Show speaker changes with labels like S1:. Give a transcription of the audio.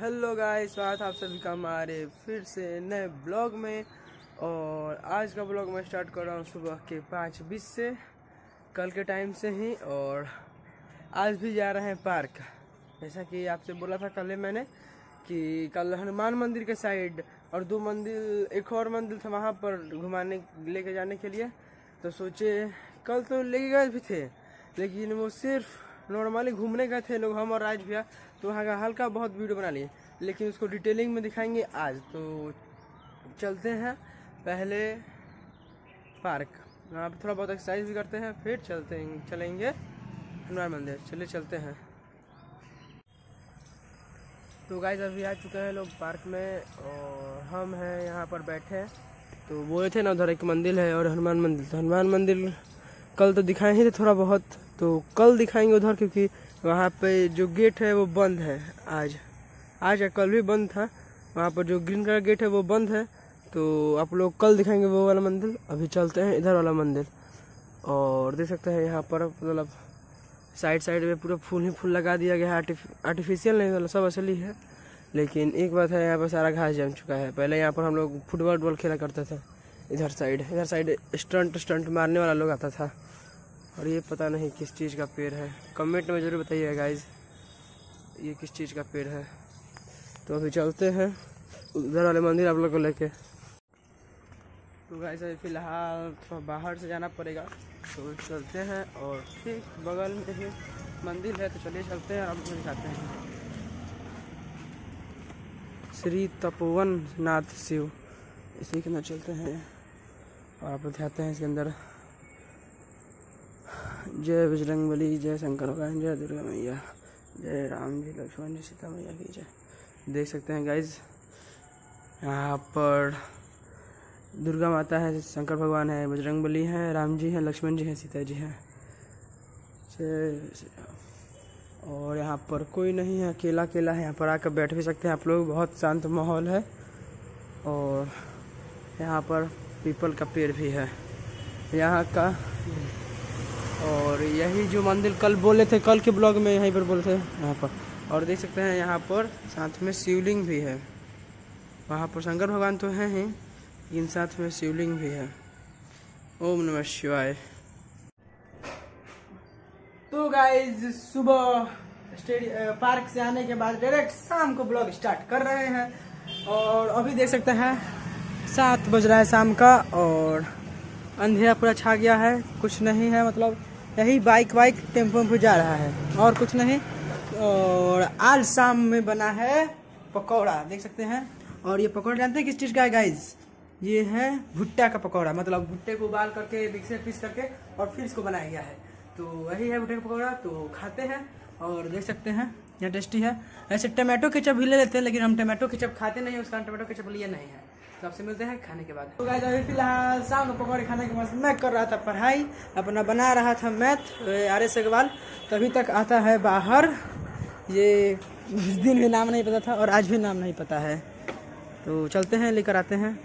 S1: Hello guys, स्वागत आप सभी का हमारे फिर से नए ब्लॉग में। और आज का ब्लॉग मैं स्टार्ट कर रहा हूँ सुबह के पाँच बीस से, कल के टाइम से ही, और आज भी जा रहे हैं पार्क। जैसा कि आपसे बोला था कल मैंने कि कल हनुमान मंदिर के साइड और दो मंदिर, एक और मंदिर था वहाँ पर घुमाने, लेके जाने के लिए। तो सोचे कल तो लेके गए भी थे, लेकिन वो सिर्फ़ नॉर्मली घूमने गए थे लोग, हम और राज भैया तो वहाँ का हल्का बहुत वीडियो बना लिए, लेकिन उसको डिटेलिंग में दिखाएँगे आज। तो चलते हैं पहले पार्क। वहाँ पर थोड़ा बहुत एक्सरसाइज भी करते हैं, फिर चलते हैं, चलेंगे हनुमान मंदिर। चले चलते हैं। तो गाइस अभी आ चुके हैं लोग पार्क में, और हम हैं, यहाँ पर बैठे हैं। तो बोले थे ना, उधर एक मंदिर है और हनुमान मंदिर। तो हनुमान मंदिर कल तो दिखाए ही थे थोड़ा बहुत। तो कल दिखाएँगे उधर, क्योंकि वहाँ पे जो गेट है वो बंद है आज। आज या कल भी बंद था। वहाँ पर जो ग्रीन कलर गेट है वो बंद है। तो आप लोग कल दिखाएँगे वो वाला मंदिर। अभी चलते हैं इधर वाला मंदिर। और देख सकते हैं यहाँ पर मतलब साइड साइड में पूरा फूल ही फूल लगा दिया गया है। आर्टिफिशियल नहीं मतलब सब असली है। लेकिन एक बात है, यहाँ पर सारा घास जम चुका है। पहले यहाँ पर हम लोग फुटबॉल वुटबॉल खेला करते थे। इधर साइड इधर साइड स्टंट स्टंट मारने वाला लोग आता था। और ये पता नहीं किस चीज़ का पेड़ है। कमेंट में ज़रूर बताइए गाइज़ ये किस चीज़ का पेड़ है? तो अभी चलते हैं। उधर वाले मंदिर आप लोग को लेके। तो गाइज़ अभी फ़िलहाल थोड़ा बाहर से जाना पड़ेगा। तो चलते हैं और ठीक बगल में ही मंदिर है तो चलिए चलते हैं और आपको दिखाते हैं। श्री तपोवन नाथ शिव। इसी के अंदर चलते हैं। और आप दिखाते हैं इसके अंदर। जय बजरंग बली जय शंकर भगवान जय दुर्गा मैया, जय राम जी, लक्ष्मण जी, सीता मैया की जय। देख सकते हैं गाइज़ यहाँ पर दुर्गा माता है, शंकर भगवान है बजरंग बली है, राम जी हैं, लक्ष्मण जी हैं, सीता जी हैं। जय और यहाँ पर कोई नहीं है, अकेला अकेला है, यहाँ पर आकर बैठ भी सकते हैं आप लोग, बहुत शांत माहौल है। और यहाँ पर पीपल का पेड़ भी है। यहाँ का और यही जो मंदिर कल बोले थे, कल के ब्लॉग में यहीं पर बोले थे, यहाँ पर। और देख सकते हैं यहाँ पर साथ में शिवलिंग भी है। वहाँ पर शंकर भगवान तो हैं ही, लेकिन साथ में शिवलिंग भी है। ओम नमः शिवाय। तो गाइज़ सुबह पार्क से आने के बाद डायरेक्ट शाम को ब्लॉग स्टार्ट कर रहे हैं। और अभी देख सकते हैं, सात बज रहा है शाम का, और अंधेरा पूरा छा गया है। कुछ नहीं है मतलब। यही बाइक वाइक टेंपो वेम्पो जा रहा है। और कुछ नहीं। और आज शाम में बना है पकौड़ा, देख सकते हैं। और ये पकौड़ा जानते हैं किस चीज़ का है गाइज़ ये है भुट्टा का पकौड़ा मतलब भुट्टे को उबाल करके मिक्सर पीस करके, और फिर इसको बनाया गया है। तो वही है भुट्टे का पकौड़ा तो खाते हैं और देख सकते हैं, यह टेस्टी है। ऐसे टमाटो केचप भी ले लेते हैं, लेकिन हम टमाटो केचप खाते नहीं उसका टमाटो केचप लिए नहीं है। तो आपसे मिलते हैं खाने के बाद। तो गाइस अभी फ़िलहाल शाम को पकौड़े खाने के बाद मैं कर रहा था पढ़ाई, अपना बना रहा था मैथ आर एस अग्रवाल तभी तक आता है बाहर। ये उस दिन भी नाम नहीं पता था और आज भी नाम नहीं पता है। तो चलते हैं, लेकर आते हैं।